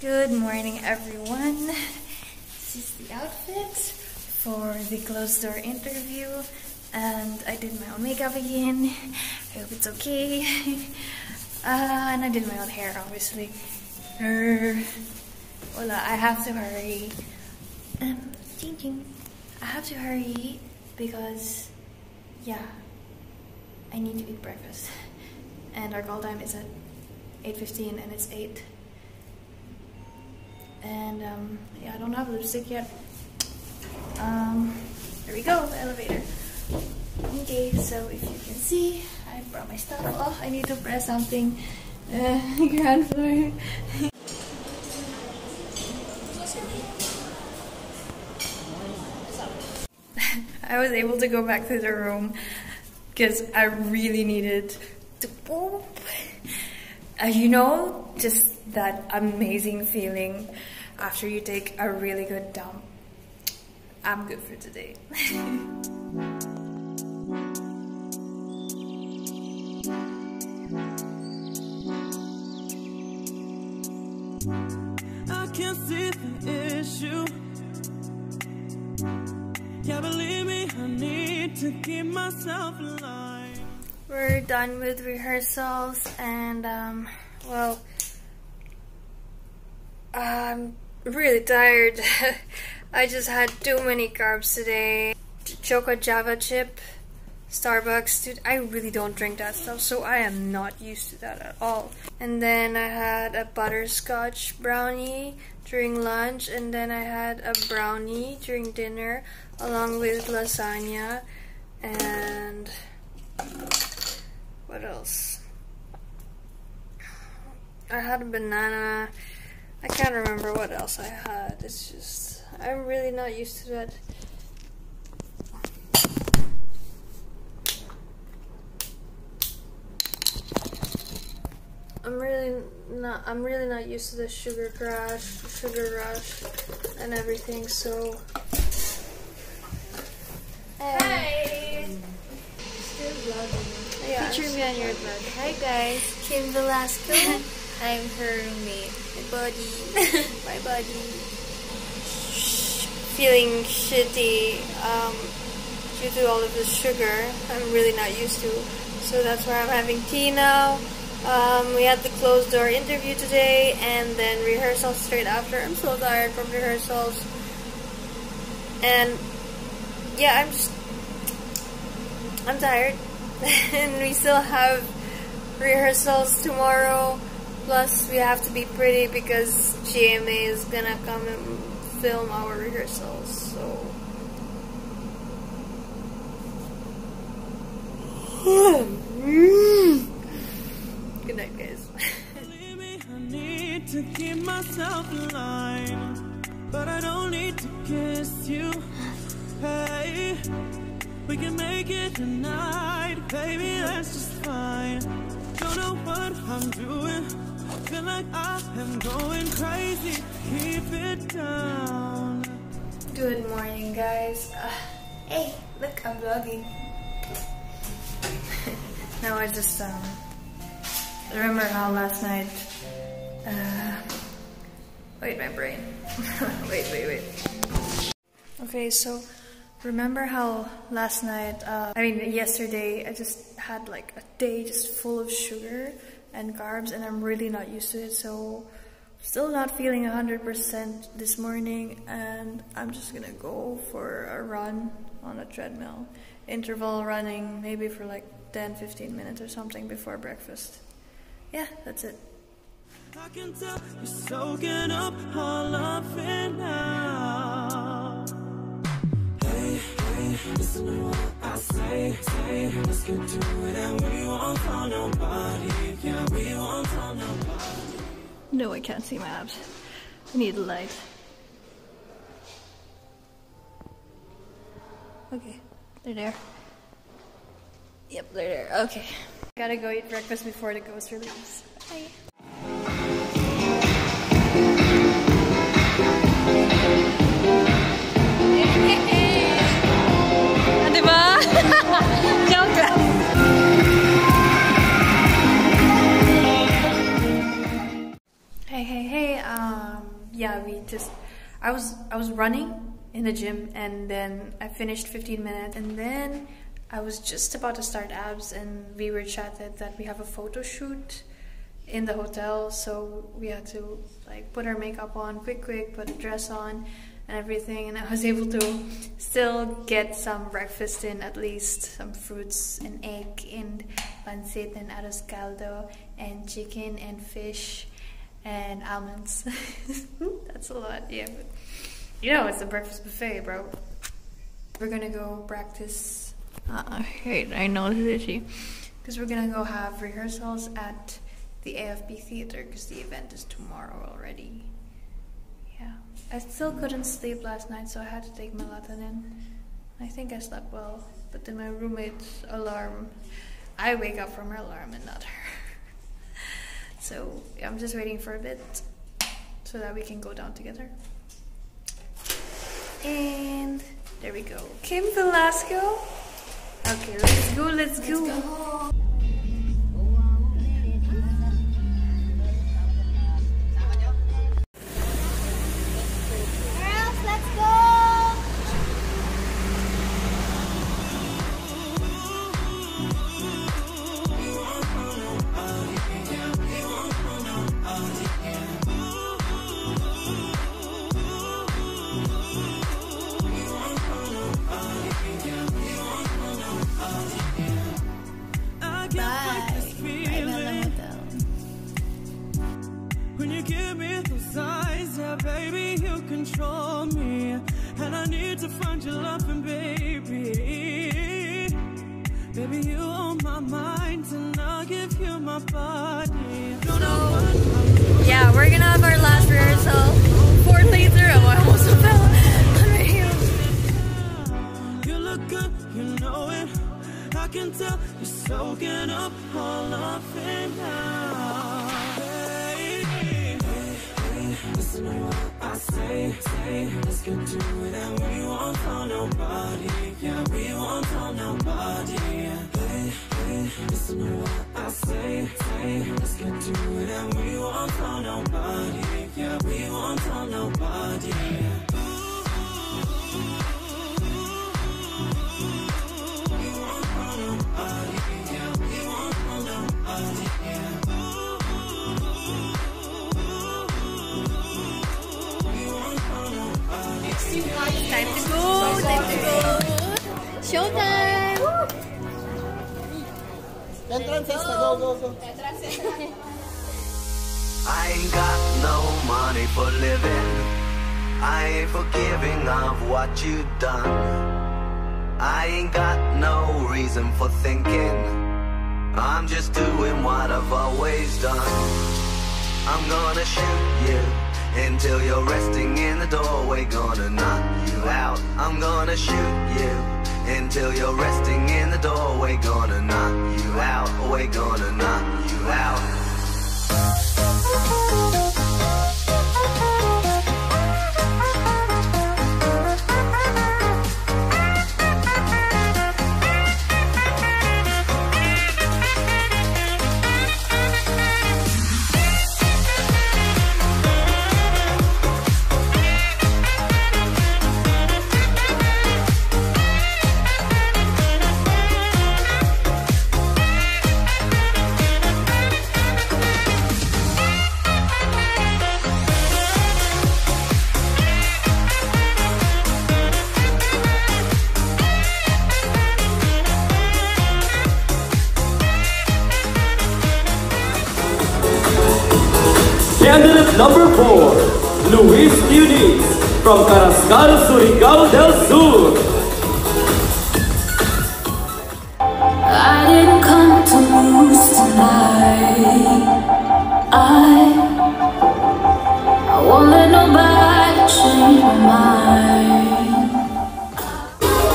Good morning, everyone. This is the outfit for the closed door interview, and I did my own makeup again. I hope it's okay. Uh, and I did my own hair, obviously. Uh, well, I have to hurry. Um, ching ching. I have to hurry because, yeah, I need to eat breakfast. And our call time is at 8.15 and it's 8. And um, yeah, I don't have lipstick yet. Um, there we go, the elevator. Okay, so if you can see, I brought my stuff. Oh, I need to press something. Uh, ground floor. I was able to go back to the room because I really needed to poop. Uh, you know, just that amazing feeling after you take a really good dump. I'm good for today. I can't see the issue. Yeah, believe me, I need to keep myself alive. We're done with rehearsals and um, well, I'm really tired. I just had too many carbs today. Choco Java chip, Starbucks. Dude, I really don't drink that stuff, so I am not used to that at all. And then I had a butterscotch brownie during lunch, and then I had a brownie during dinner, along with lasagna and what else? I had a banana. I can't remember what else I had. It's just, I'm really not used to that. I'm really not, I'm really not used to the sugar crash, sugar rush, and everything, so. Hi! Still vlogging. Yeah, Picture me on your vlog. Hi guys, Kim Velasco. I'm her roommate. My body. My body. Feeling shitty um, due to all of the sugar. I'm really not used to. So that's why I'm having tea now. Um, we had the closed door interview today and then rehearsals straight after. I'm so tired from rehearsals. And yeah, I'm just. I'm tired. and we still have rehearsals tomorrow. Plus, we have to be pretty because GMA is gonna come and film our rehearsals. So. Good night, guys. I need to keep myself. But I don't need to kiss you. Hey, we can make it tonight. Baby, that's just fine. Don't know what I'm doing. Feel like I am going crazy. Keep it down. Good morning, guys. Uh, hey, look, I'm vlogging. now I just um remember how last night. Uh, wait, my brain. wait, wait, wait. Okay, so remember how last night? Uh, I mean, yesterday I just had like a day just full of sugar and carbs, and I'm really not used to it. So Still not feeling 100% this morning, and I'm just gonna go for a run on a treadmill. Interval running, maybe for like 10 15 minutes or something before breakfast. Yeah, that's it. I can tell you're soaking up all of it now. Listen to what I say, say. Let's get to it, and we won't tell nobody. Yeah, we won't tell nobody. No, I can't see my abs. I need a light. Okay, they're there. Yep, they're there. Okay. Gotta go eat breakfast before the ghost release. Bye. We just I was I was running in the gym and then I finished 15 minutes and then I was just about to start abs and we were chatted that we have a photo shoot in the hotel. So we had to like put our makeup on quick quick put a dress on and everything. And I was able to still get some breakfast in at least some fruits and egg and pancit and arroz caldo and chicken and fish and almonds that's a lot yeah but you know it's a breakfast buffet bro we're gonna go practice uh, wait I know this is because we're gonna go have rehearsals at the AFP theater because the event is tomorrow already. Yeah, I still couldn't sleep last night, so I had to take melatonin. I think I slept well, but then my roommate's alarm, I wake up from her alarm and not her. so I'm just waiting for a bit so that we can go down together. And there we go. Kim Velasco. Okay, let's go, let's go. Let's go. Control me. And I need to find your loving, baby. Baby, you on my mind And I'll give you my body. So, Yeah, we're gonna have our last rehearsal. Four later, I almost fell You look good, you know it. I can tell you're soaking up all of it now listen to what I say, say. Let's get to it and we won't tell nobody. Yeah, we won't tell nobody. Hey, hey, listen to what I say, say. Let's get to it and we won't tell nobody. Yeah, we won't tell nobody Time to go, time to go. Showtime! Entrance go, go, go. I ain't got no money for living. I ain't forgiving of what you done. I ain't got no reason for thinking. I'm just doing what I've always done. I'm gonna shoot you until you're resting in the doorway Gonna knock you out. I'm gonna shoot you. Until you're resting in the doorway Gonna knock you out. We're gonna knock you out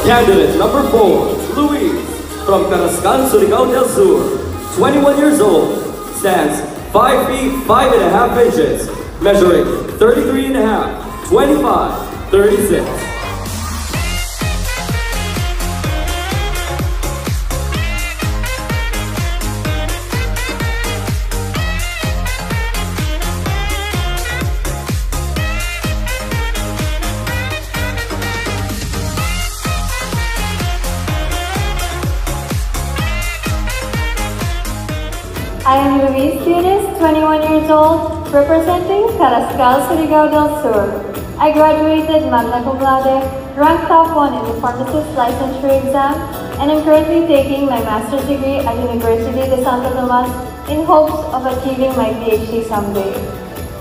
Candidate number four, Louise from Carrascal, Surigao del Sur, 21 years old, stands 5 feet 5 and a half inches, measuring 33 and a half, 25, 36. Years old, representing Carrascal Surigao del Sur. I graduated magna cum laude, ranked top 1 in the pharmacist licensure exam, and I'm currently taking my master's degree at University de Santo Tomas in hopes of achieving my PhD someday.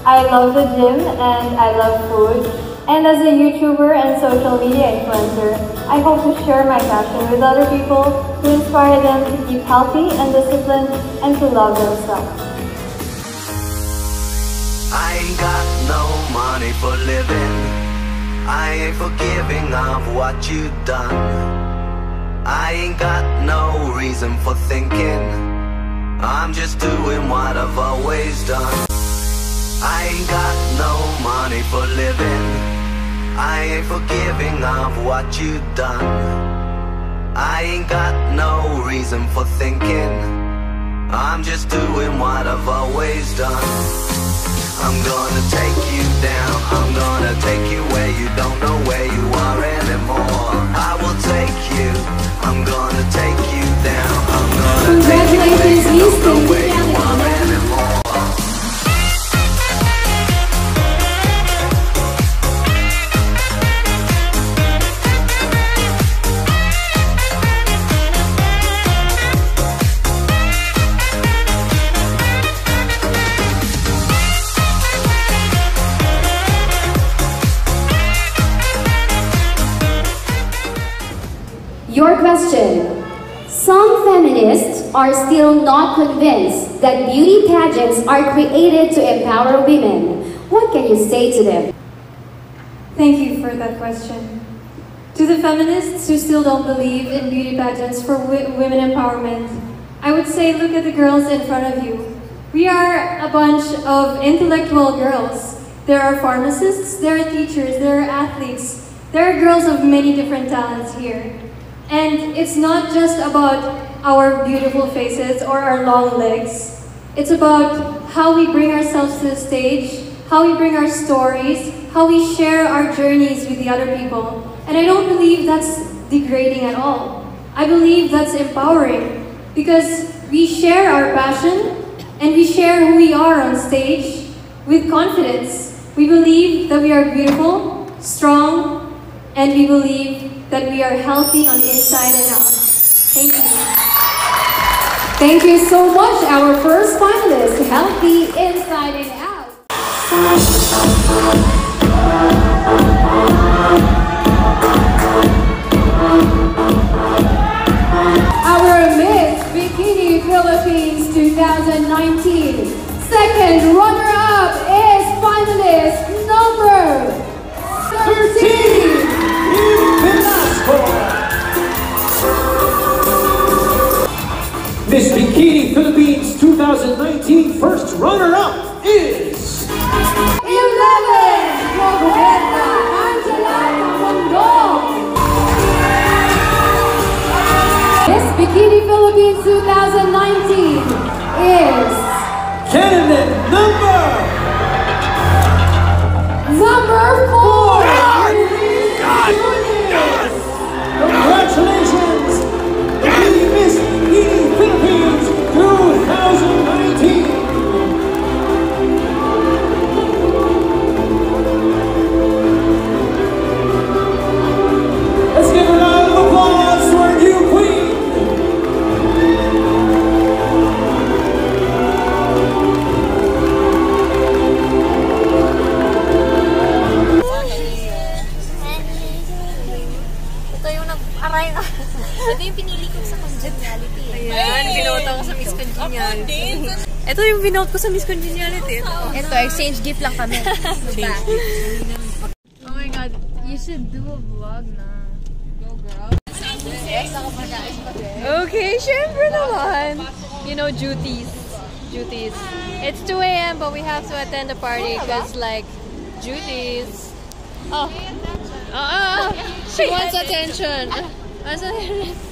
I love the gym and I love food, and as a YouTuber and social media influencer, I hope to share my passion with other people to inspire them to keep healthy and disciplined and to love themselves. I ain't got no money for living. I ain't forgiving of what you done. I ain't got no reason for thinking. I'm just doing what I've always done. I ain't got no money for living. I ain't forgiving of what you done. I ain't got no reason for thinking. I'm just doing what I've always done. I'm gonna take you down. I'm gonna take you where you don't know where you are anymore. I will take you. I'm gonna take you down. I'm gonna take you where you don't know where you are not convinced that beauty pageants are created to empower women. What can you say to them? Thank you for that question. To the feminists who still don't believe in beauty pageants for women empowerment, I would say look at the girls in front of you. We are a bunch of intellectual girls. There are pharmacists, there are teachers, there are athletes, there are girls of many different talents here. And it's not just about our beautiful faces or our long legs. It's about how we bring ourselves to the stage, how we bring our stories, how we share our journeys with the other people. And I don't believe that's degrading at all. I believe that's empowering because we share our passion and we share who we are on stage with confidence. We believe that we are beautiful, strong, and we believe that we are healthy on the inside and out. Thank you. Thank you so much, our first finalist, Healthy Inside and Out. Our Miss Bikini Philippines 2019 second runner-up first runner-up is 11. Roberta Angela Mondong. Miss Bikini Philippines 2019 is candidate number number four. Congratulations, the Miss Bikini Philippines 2019. Binote ko sa Miss Congeniality. Ito. Exchange gift lang kami. Diba? Oh my God, you should do a vlog na. Okay, syempre naman. You know, duties. Duties. It's 2 a.m. but we have to attend the party because like, duties. Oh. Ah, she wants attention.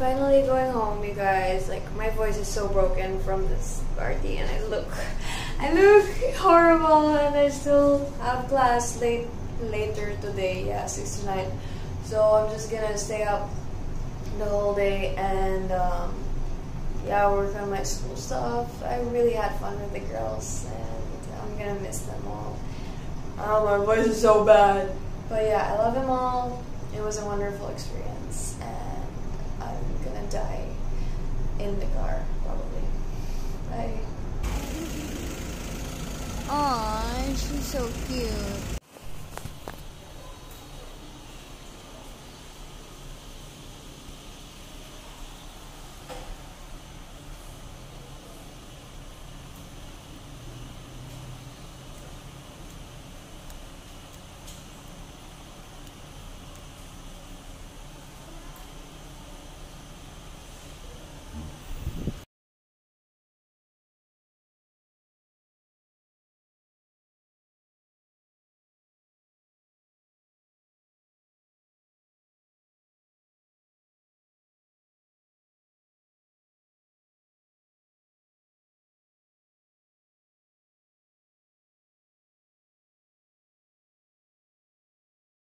finally going home, you guys. Like my voice is so broken from this party, and I look, I look horrible, and I still have class late later today. Yeah, six to nine. So I'm just gonna stay up the whole day and um, yeah, work on my school stuff. I really had fun with the girls, and I'm gonna miss them all. Oh, my voice is so bad. But yeah, I love them all. It was a wonderful experience, and I'm gonna die in the car probably. Bye. Aw, she's so cute.